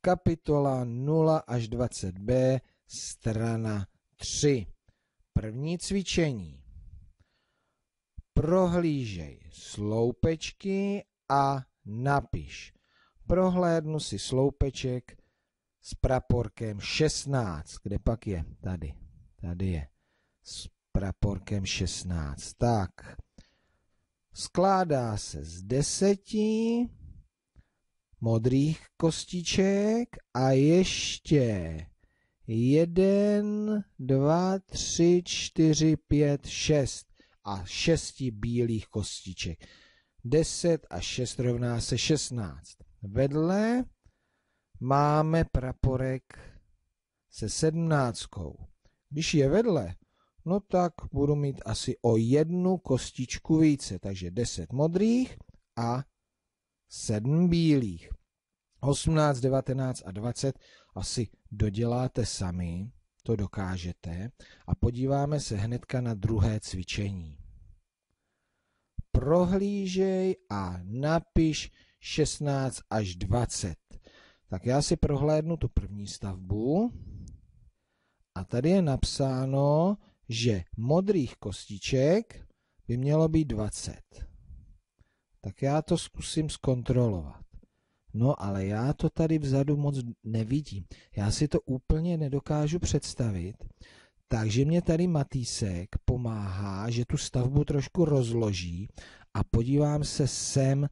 Kapitola 0 až 20b, strana 3. První cvičení. Prohlížej sloupečky a napiš. Prohlédnu si sloupeček s praporkem 16. Kde pak je? Tady. Tady je. S praporkem 16. Tak. Skládá se z deseti modrých kostiček a ještě jeden, dva, tři, čtyři, pět, šest a šesti bílých kostiček. Deset a šest rovná se šestnáct. Vedle máme praporek se sedmnáctkou. Když je vedle, no tak budu mít asi o jednu kostičku více, takže 10 modrých a 7 bílých. 18, 19 a 20 asi doděláte sami, to dokážete a podíváme se hnedka na druhé cvičení. Prohlížej a napiš 16 až 20. Tak já si prohlédnu tu první stavbu a tady je napsáno, že modrých kostiček by mělo být 20. Tak já to zkusím zkontrolovat. No ale já to tady vzadu moc nevidím. Já si to úplně nedokážu představit. Takže mě tady Matýsek pomáhá, že tu stavbu trošku rozloží a podívám se sem,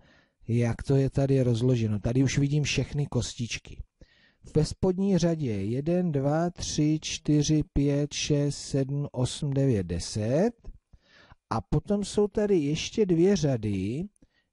jak to je tady rozloženo. Tady už vidím všechny kostičky. Ve spodní řadě 1, 2, 3, 4, 5, 6, 7, 8, 9, 10. A potom jsou tady ještě dvě řady.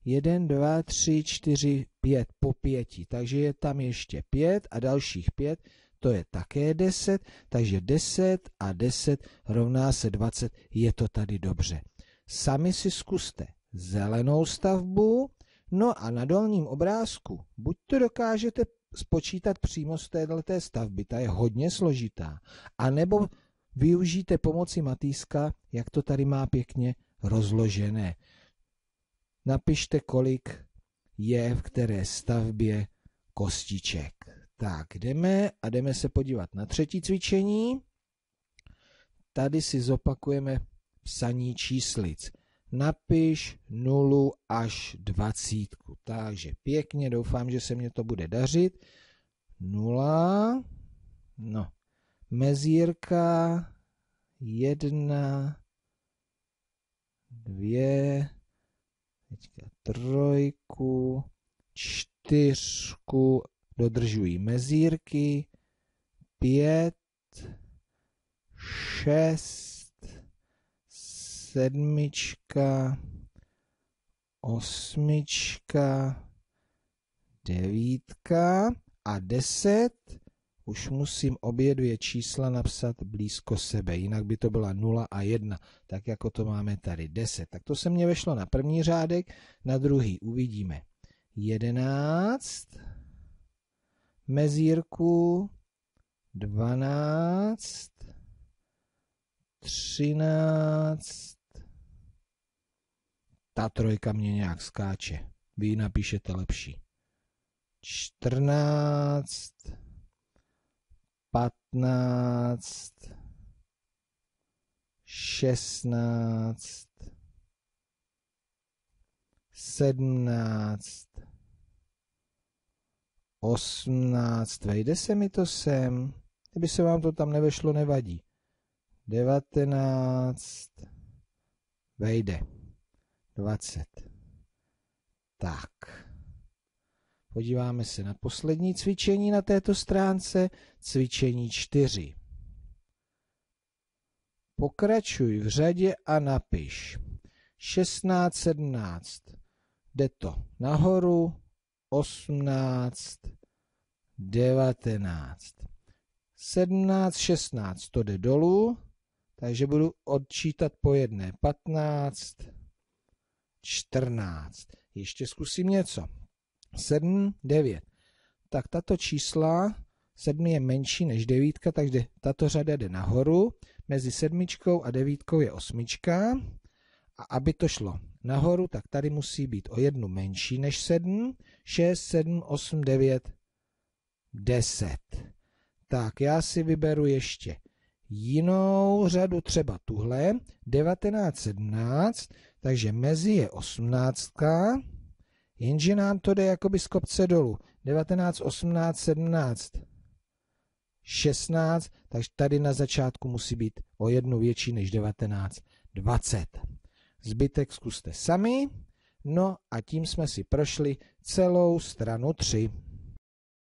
1, 2, 3, 4, 5 po pěti. Takže je tam ještě 5 a dalších 5. To je také 10. Takže 10 a 10 rovná se 20. Je to tady dobře. Sami si zkuste zelenou stavbu. No a na dolním obrázku buď to dokážete spočítat přímo z této stavby, ta je hodně složitá, anebo využijte pomoci Matýska, jak to tady má pěkně rozložené. Napište, kolik je v které stavbě kostiček. Tak, jdeme a jdeme se podívat na třetí cvičení. Tady si zopakujeme psaní číslic napiš nulu až dvacítku. Takže pěkně, doufám, že se mě to bude dařit. Nula, no, mezírka, jedna, dvě, teďka trojku, čtyřku, dodržují mezírky, pět, šest, sedmička, osmička, devítka a deset. Už musím obě dvě čísla napsat blízko sebe, jinak by to byla 0 a 1, tak jako to máme tady 10. Tak to se mně vešlo na první řádek, na druhý uvidíme 11, mezírku 12, 13, ta trojka mě nějak skáče. Vy ji napíšete lepší. 14, 15, 16, 17, 18, vejde se mi to sem, kdyby se vám to tam nevešlo, nevadí. 19, vejde. 20. Tak. Podíváme se na poslední cvičení na této stránce, cvičení 4. Pokračuj v řadě a napiš 16, 17. Jde to nahoru, 18, 19. 17, 16 to jde dolů, takže budu odčítat po jedné. 15, 14. Ještě zkusím něco. 7, 9. Tak tato čísla, 7 je menší než 9, takže tato řada jde nahoru. Mezi sedmičkou a devítkou je osmička. A aby to šlo nahoru, tak tady musí být o jednu menší než 7. 6, 7, 8, 9, 10. Tak já si vyberu ještě jinou řadu, třeba tuhle, 19, 17, takže mezi je 18, jenže nám to jde jakoby z kopce dolů. 19, 18, 17, 16, takže tady na začátku musí být o jednu větší než 19, 20. Zbytek zkuste sami. No a tím jsme si prošli celou stranu 3.